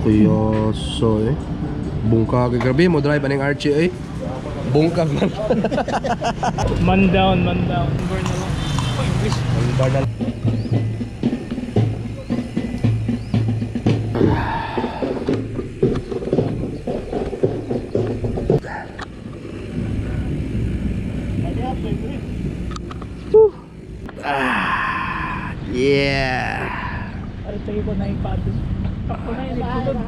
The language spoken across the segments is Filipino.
Kuya so eh. Bungkag. Grabe mo drive aning Archie eh. Bungkag man. Man down, man down. Burn na lang. Oh, English. Ah, yeah. Tayo ko na yung paddle. Ako na yung nagtulog.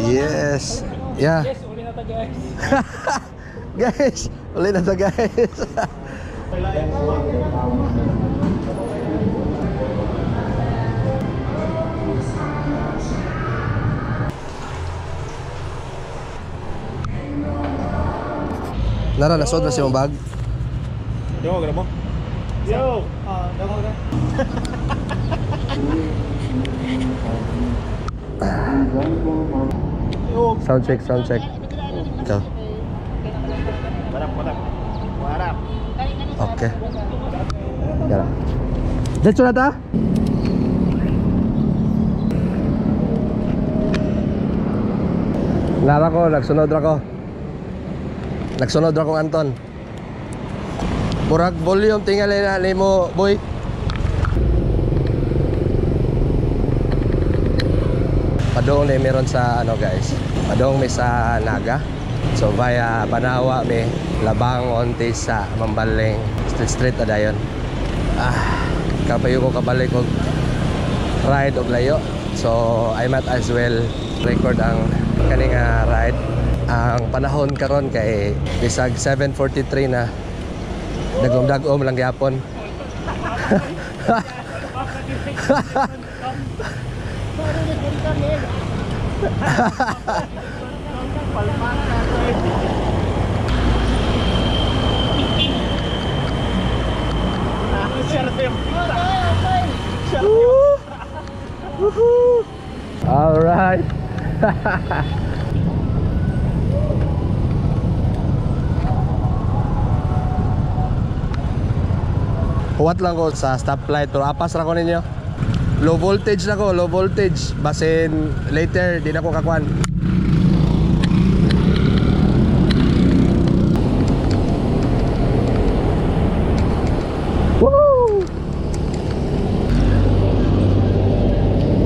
Yes. Yeah. Yes, uli na ta guys. Guys, ulit na to guys. Nara, nasod na si mong bag. Yo, grabo. Yo, ah, na. Yo, Sound check, sound check. Ikaw. warap, warap. Warap. Okay. Yara. Diretso na ta? Nara ko, nagsunod ra ko. Nagsunod ra ko Anton. Murag volume tingali na nimo, boy. Padong ni meron sa ano guys. Padong mi sa Naga. So via Banawa mi Labang onti sa Mambaling street street na dayon. Ah, kapayo ko kabalik og ride og layo. So I might as well record ang kaning ah, ride. Ang panahon karon kay bisag 7:43 na dagom-dagom lang gyapon. All right. Huwat lang ko sa stoplight pero apas ra ko ninyo. Low voltage na ko, low voltage. Basin later di na ko kakuan.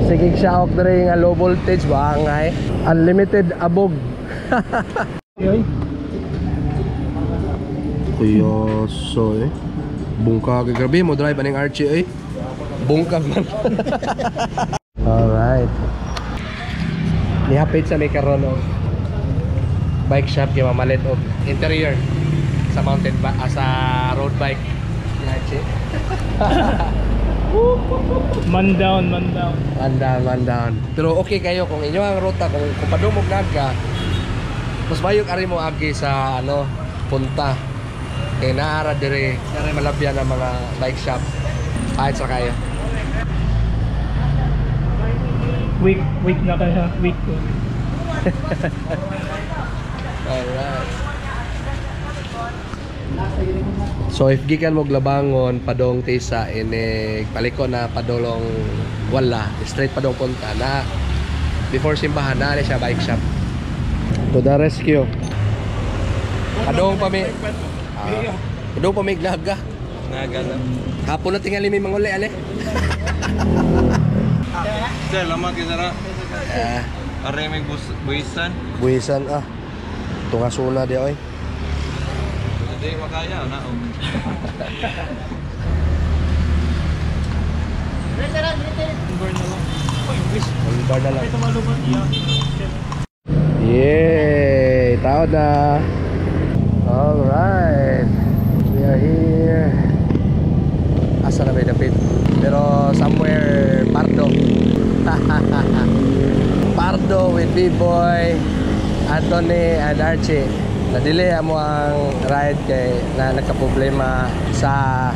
Sige siya ok diri nga low voltage ba ngay. Unlimited abog. Yoy. Kuya so eh. Bungkag. Grabe mo drive aning Archie eh. Bungkag man. Alright. Nihapit sa may karon og bike shop kay mamalit og interior sa mountain ba ah, sa road bike. Archie. Man down, man down. Man down, man down. Pero okay kayo kung inyo ang ruta kung kung padumog na ka. Mas bayog ari mo agi sa ano punta. Kay naara dire, naara malabyan ang mga bike shop. Kahit sa kayo. Week, week na kaya. Week ko. Alright. So if gikan mo labangon padong tisa inig paliko na padolong wala straight padong punta na before simbahan na siya bike shop to the rescue padong pa mi ah, padong pa mi naga Naga na. hapon na tingali may manguli ale Sir, lama kita na. ah Aray may bus buisan. buhisan ah tunga suna di oy Hindi makaya na. Oh. Bar na lang. Yay! Tao na! Alright! We are here. Asa na may dapit? Pero somewhere Pardo. Pardo with B-Boy, Anthony, and Archie. Na-delay mo ang ride kay na nagka-problema sa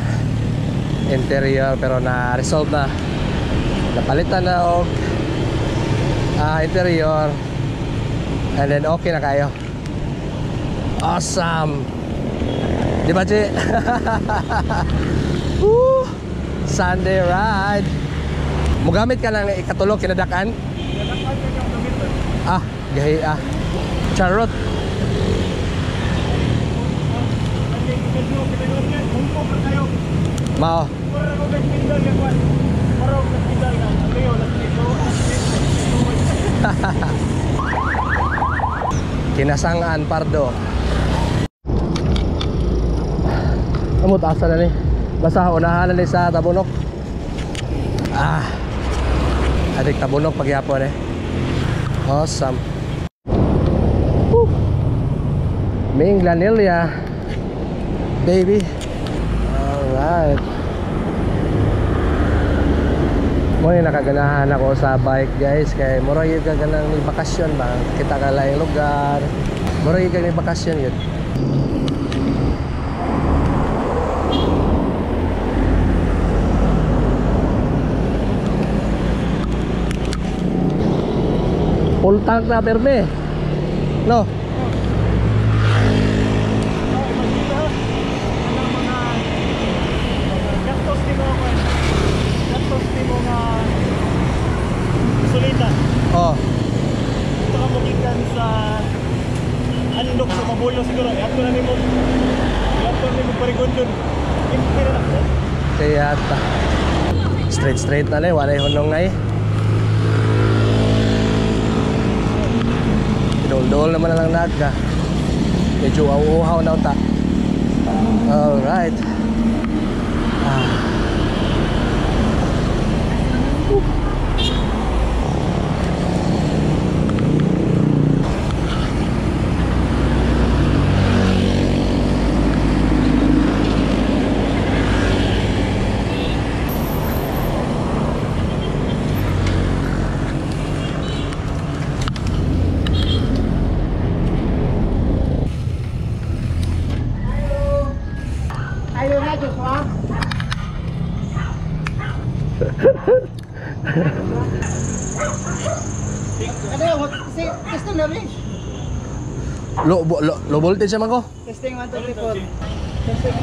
interior pero na-resolve na. Napalitan na og ah, interior. And then okay na kayo. Awesome. Di ba, Chi? Sunday ride. Mugamit ka ng ikatulog kinadakan? Ah, gahi ah. Charot. Mao. Kinasangan Pardo. Amot asa na ni. Basta unahan na sa tabunok. Ah. Adik tabunok pagyapon eh. Awesome. Woo. Ming Lanilla. Baby. Alright. Mo yung nakaganahan ako sa bike guys kay mura yung gaganang ni bakasyon ba kita ka lang lugar mura yung gaganang bakasyon yun full tank na perme no mo mo oh Ito ka magikan sa andok sa mabulo siguro. Ato na nimo. Ato na nimo parigon dun. Impira na straight straight na lang wala yung hunong ngay Dol-dol naman na lang naga. Medyo auuhaw na uta. Alright. Ah. Ayaw Low, low, low voltage naman ko. Testing 1, 2, 3, 4. Testing.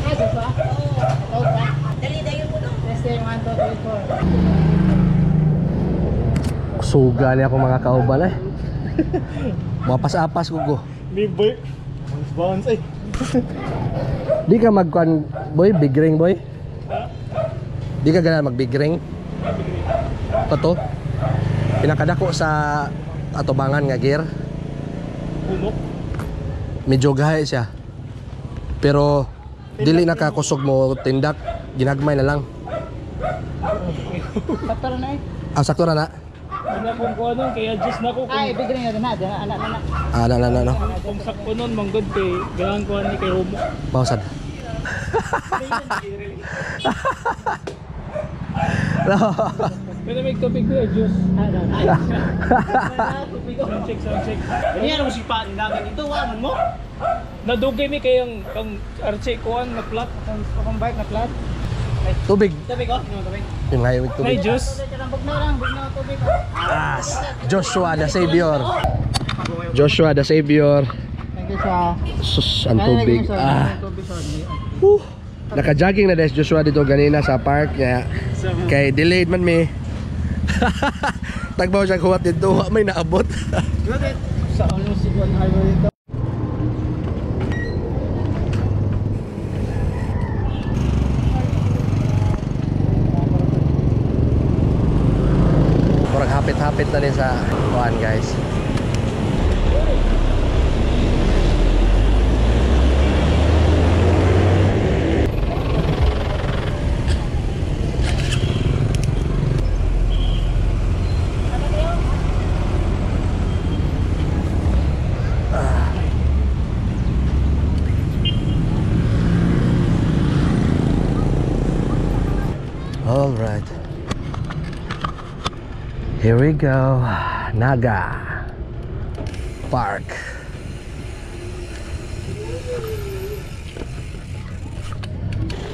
Ah, Joshua? Ito ba? Dali, dali mo Testing 1, 2, 3, 4. Suga niya ako mga kauban eh. Mapas-apas ko ko. Boy. Bounce bounce ay. Di ka magkuan boy, big ring boy. Di ka gana mag big ring. Toto. Pinakadako sa atubangan nga gear. Medyo gahay siya. Pero dili nakakusog mo tindak, ginagmay na lang. Sakto na eh. Ah, sakto na na. Ano kung ko ano, kaya adjust na ko. Ay, Kung, big ring na na. Anak, anak. Ah, na na na no. kung sakto nun, manggod kay galang ko ni kay Romo. Pausan. no. Pero may tubig ko adjust. Ah, no. Sound check, sound check. Ano yan ang sipa namin ito? Waman mo? Nadugay mi kayang kang Archie kuan na flat. Kung bike na flat. Tubig. Tubig oh. Ano tubig? Yung ngayon may May tubig. juice. Na na tubig. Ah, Joshua the Savior. Joshua the Savior. Thank you sa... Sus, ang tubig. Ah. Whew. Naka-jogging na des Joshua dito ganina sa park niya. Kay delayed man mi. Tagbaw siya kuwat dito, wa may naabot. Sa ano si Juan Highway dito? Murag hapit-hapit na din sa we go. Naga Park.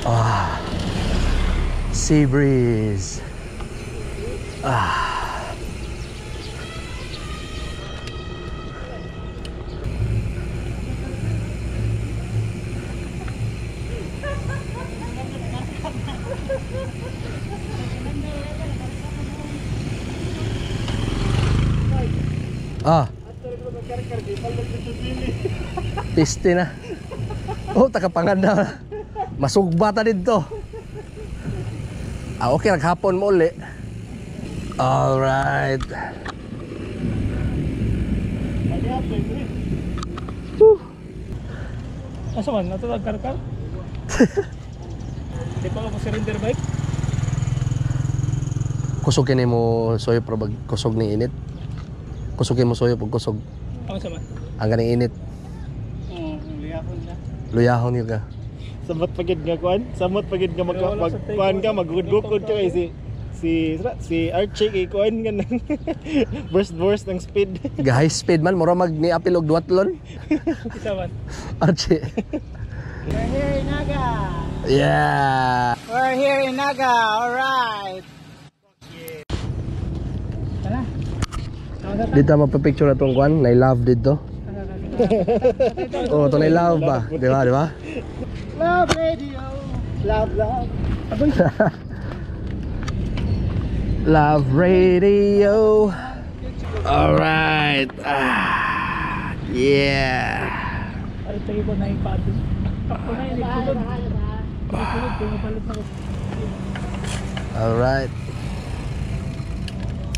Ah. Sea breeze. Ah. Piste na. Oh, takapanganda na. Masugba ta dito. Ah, okay, naghapon mo uli. Alright. Asa man? Nato karkar? Di pa ako surrender bike? Kusogin ni mo soyo bag kusog ni init. Kusogin mo soyo pag kusog. Ako sa man? Ang ganing init. Oo, liyapon na. Luyahon yun ka. Samot pagid nga kuan, samot pagid nga mag, Wala mag kuan ka magugud-gud ka si si si Archie kay kuan nga nang burst burst ng speed. Ga high speed man mura mag ni apil og duatlon. Isa man. Archie. We're here in Naga. Yeah. We're here in Naga. All right. Dito magpa-picture na tong kwan, na love dito. oh, to na love ba? Di ba, di ba? Love radio. Love love. Love Radio. All right. Ah, yeah. Ay tayo ko na mapalit ako. All right.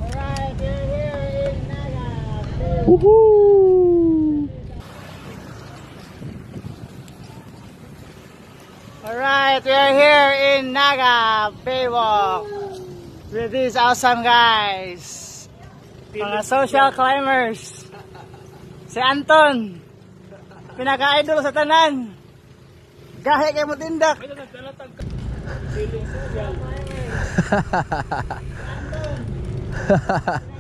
Alright, we're here in Naga. Woohoo! Alright, we are here in Naga Baywalk with these awesome guys. Mga social climbers. Si Anton. Pinaka-idol sa tanan. Gahe kay mo tindak.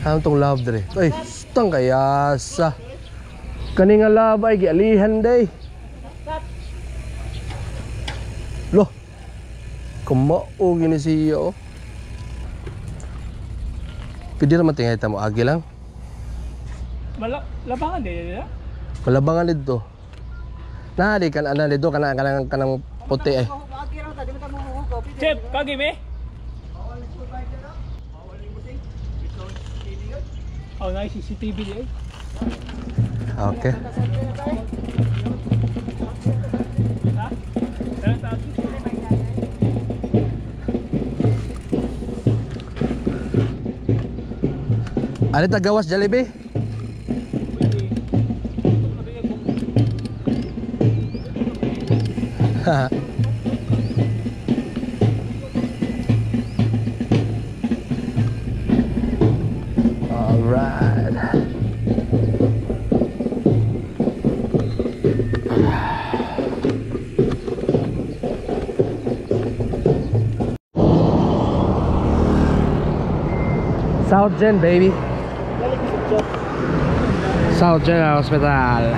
Ano tong love dre? Ay, stang kaya sa Kani nga love ay gialihan day. Lo. Kumao gini siya oh. Pwede naman tingay mo agi lang. Mala, labangan din yan. Malabangan dito. Na di kan ana dito kana kanang kanang puti eh. Chef, kagi me? Oh, na CCTV di ay. Okay. Ha? Dala ta. Ano South Gen, baby. South Gen Hospital.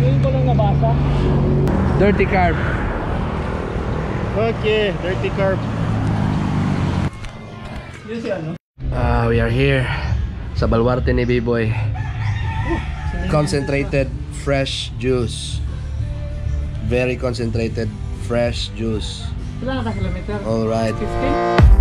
Ngayon ko lang nabasa. Dirty carb. Okay, dirty si ano? Ah, we are here sa Baluarte ni B-Boy. Concentrated fresh juice. Very concentrated fresh juice. Ilan ka kilometer? All right. 15?